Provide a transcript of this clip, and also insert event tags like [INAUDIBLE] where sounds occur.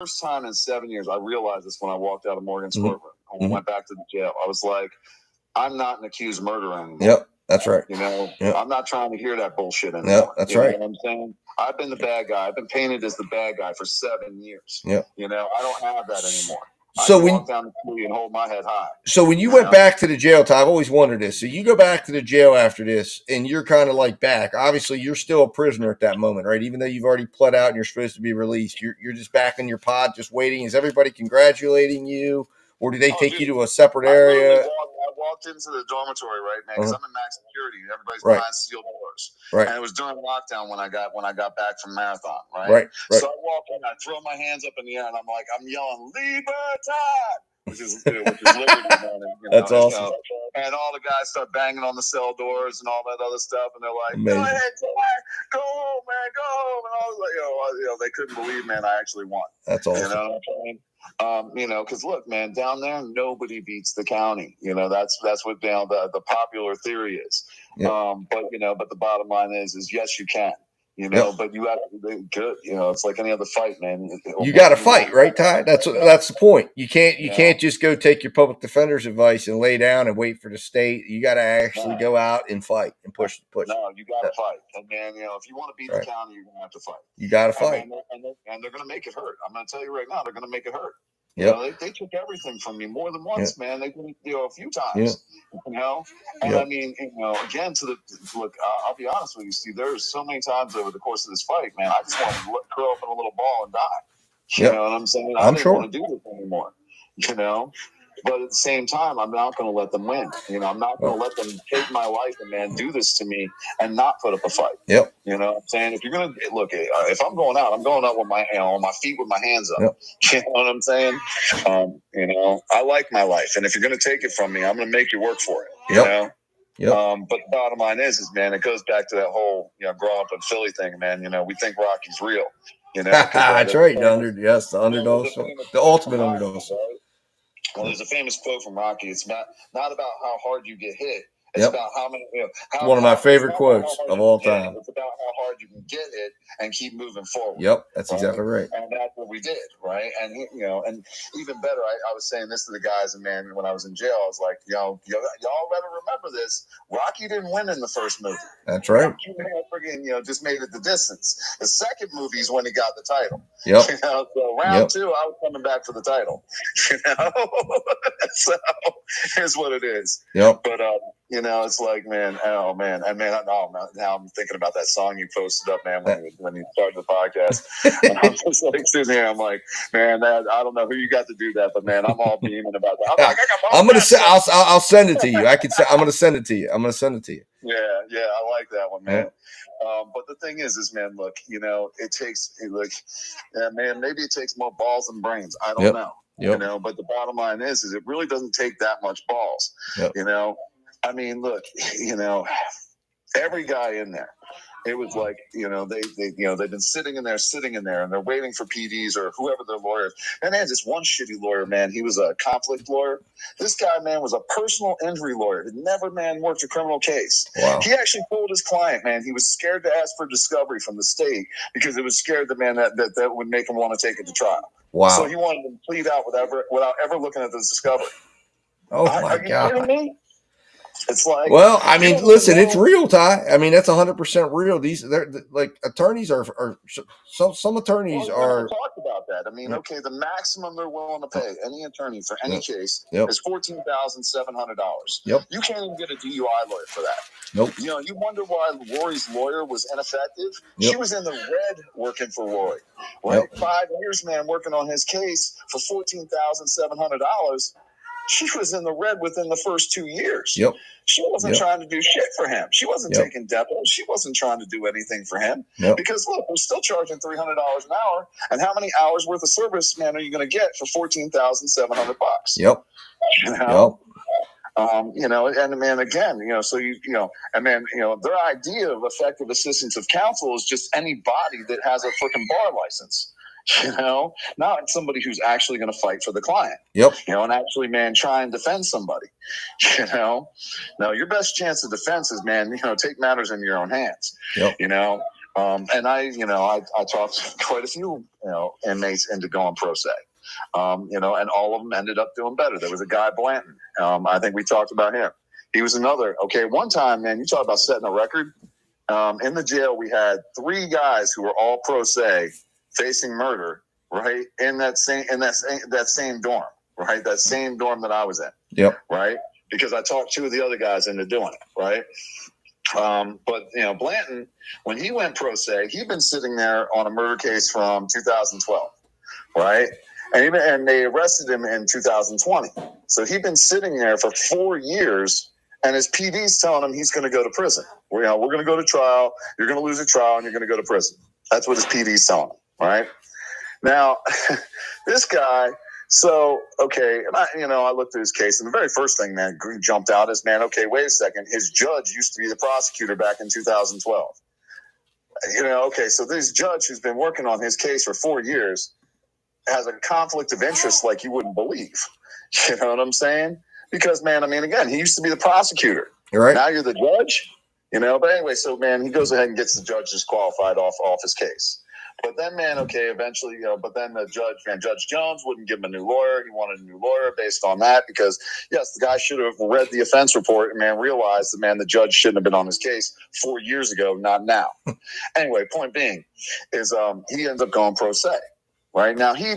first time in seven years, I realized this when I walked out of Morgan's Mhm. courtroom and Mhm. went back to the jail. I was like, I'm not an accused murderer anymore. Yep, that's right. You know, Yep. I'm not trying to hear that bullshit anymore. that's you know right. what I'm saying? I've been the bad guy. I've been painted as the bad guy for seven years. Yep. You know, I don't have that anymore. So when walk down the street and hold my head high. so when you went back to the jail, Ty, I've always wondered this. So you go back to the jail after this, and you're kind of like back. Obviously, you're still a prisoner at that moment, right? Even though you've already pled out and you're supposed to be released, you're you're just back in your pod, just waiting. Is everybody congratulating you, or do they Oh, take dude. you to a separate I area? Walked, into the dormitory right man because Uh-huh. I'm in max security. and Everybody's Right. behind sealed doors, Right, and it was during lockdown when I got when I got back from Marathon. Right. right, right. So I walk in, I throw my hands up in the air, and I'm like, I'm yelling "Libertad," which is which is liberty. you That's [LAUGHS] awesome. you know, and all the guys start banging on the cell doors and all that other stuff, and they're like, Amazing. "Go ahead, Ty. go home, man, go home." And I was like, you know, you know, they couldn't believe, man, I actually won. That's all. You awesome. know what I'm saying? Um, you know, because look, man, down there nobody beats the county. You know, that's that's what you know, the the popular theory is. Yeah. Um, but you know, but the bottom line is, is yes, you can. You know, but you have to be good. You know, it's like any other fight, man. You got to fight, right, Ty? That's that's the point. You can't you Yeah. can't just go take your public defender's advice and lay down and wait for the state. You got to actually No. go out and fight and push push. No, you got to Yeah. fight. And man, you know, if you want to beat Right. the county, you're gonna have to fight. You got to fight. and, they're, and they're gonna make it hurt. I'm gonna tell you right now, they're gonna make it hurt. You know, they, they took everything from me more than once, man. They did you know, a few times. Yeah. You know, and Yeah. I mean, you know, again, to the look, I'll, I'll be honest with you, Steve. There's so many times over the course of this fight, man. I just want to look, curl up in a little ball and die. You Yeah. know what I'm saying? I I'm didn't sure. want to do this anymore. You know, but at the same time, I'm not going to let them win. You know, I'm not going to let them take my life and man do this to me and not put up a fight. Yep. You know what I'm saying? If you're going to look, uh, if I'm going out, I'm going out with my, you know, on my feet with my hands up. Yep. [LAUGHS] You know what I'm saying? Um, you know, I like my life. And if you're going to take it from me, I'm going to make you work for it. You Yep. know? Yep. Um, but the bottom line is, is man, it goes back to that whole, you know, growing up in Philly thing, man. You know, we think Rocky's real. You know, [LAUGHS] That's the- right. The [LAUGHS] under, yes, the underdog, there's a so- famous the ultimate underdog. Well, there's a famous quote from Rocky. It's not not about how hard you get hit. It's Yep. about how many. You know, how, One of my favorite it's not about quotes of all time. It's about how hard you can get hit and keep moving forward. Yep, that's exactly right. And that's what we did, right? And you know, and even better, I, I was saying this to the guys, and man, when I was in jail, I was like, you know, y'all, y'all better remember this. Rocky didn't win in the first movie. That's right. Rocky friggin', you know, just made it the distance. The second movie is when he got the title. [LAUGHS] Yep. You know, so round Yep. two, I was coming back for the title. [LAUGHS] You know, [LAUGHS] so here's what it is. Yep. But um, you know, it's like, man, oh man, and man, oh, now I'm thinking about that song you posted up, man, when you, when you started the podcast. and [LAUGHS] I'm just like sitting here, I'm like, man, that, I don't know who you got to do that, but man, I'm all beaming about that. I'm like, I got my I'm gonna send. I'll, I'll I'll send it to you. I can. Say, I'm gonna send it to you. I'm gonna send it to you. Yeah, yeah, I like that one, man. Um, but the thing is, is man, look, you know, it takes like, yeah, man, maybe it takes more balls and brains. I don't Yep. know, you know. But the bottom line is, is it really doesn't take that much balls. Yep. You know, I mean, look, [LAUGHS] you know, every guy in there. It was like you know they, they you know they've been sitting in there sitting in there and they're waiting for PDs or whoever their lawyer is. And they had this one shitty lawyer man. He was a conflict lawyer. This guy man was a personal injury lawyer. Had never man worked a criminal case. Wow. He actually told his client, man, he was scared to ask for discovery from the state because it was scared the man that, that, that would make him want to take it to trial. Wow. So he wanted to plead out without ever, without ever looking at the discovery. Oh Are- my are you god. It's like Well, I mean, don't listen, it's real, Ty. I mean, that's 100 percent real. These, they're like attorneys are, are some some attorneys Well, are. talk about that. I mean, okay, the maximum they're willing to pay any attorney for any case Yep. is fourteen thousand seven hundred dollars. Yep. You can't even get a DUI lawyer for that. Nope. You know, you wonder why Rory's lawyer was ineffective. She was in the red working for Rory. Right? Five years, man, working on his case for fourteen thousand seven hundred dollars. She was in the red within the first two years. Yep. She wasn't Yep. trying to do shit for him. She wasn't Yep. taking depos. She wasn't trying to do anything for him. Yep. Because look, we're still charging three hundred dollars an hour, and how many hours worth of service, man, are you going to get for fourteen thousand seven hundred bucks? Yep. You know, Yep. um, you know, and man, again, you know, so you, you know, and then you know, their idea of effective assistance of counsel is just anybody that has a freaking bar license. [LAUGHS] You know, not somebody who's actually going to fight for the client. Yep. You know, and actually, man, try and defend somebody. [LAUGHS] You know, now your best chance of defense is, man, you know, take matters in your own hands. Yep. You know, Um, and I, you know, I, I talked [LAUGHS] quite a few, you know, inmates into going pro se. Um, you know, and all of them ended up doing better. There was a guy Blanton. Um, I think we talked about him. He was another. Okay, one time, man, you talk about setting a record. Um, in the jail, we had three guys who were all pro se facing murder, right? In that same in that same, that same dorm, right? That same dorm that I was in. Yep. Right. Because I talked two of the other guys into doing it, right? Um, but you know, Blanton, when he went pro se, he'd been sitting there on a murder case from 2012, right? And even and they arrested him in 2020. So he'd been sitting there for four years, and his PD's telling him he's going to go to prison. We're, you know, we're going to go to trial. You're going to lose a trial, and you're going to go to prison. That's what his PD's telling him, right? Now, [LAUGHS] this guy. So okay, and I, you know, I looked at his case, and the very first thing that jumped out is, man, okay, wait a second. His judge used to be the prosecutor back in 2012. You know, okay, so this judge who's been working on his case for four years has a conflict of interest like you wouldn't believe. [LAUGHS] You know what I'm saying? Because man, I mean, again, he used to be the prosecutor. You're right. Now you're the judge. You know, but anyway, so man, he goes ahead and gets the judge disqualified off off his case. But then, man, okay, eventually, you know, but then the judge, man, Judge Jones wouldn't give him a new lawyer. He wanted a new lawyer based on that because, yes, the guy should have read the offense report and, man, realized that, man, the judge shouldn't have been on his case four years ago, not now. [LAUGHS] anyway, point being is um, he ends up going pro se. Right now, he